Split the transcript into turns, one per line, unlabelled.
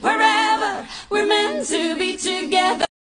wherever we're meant to be.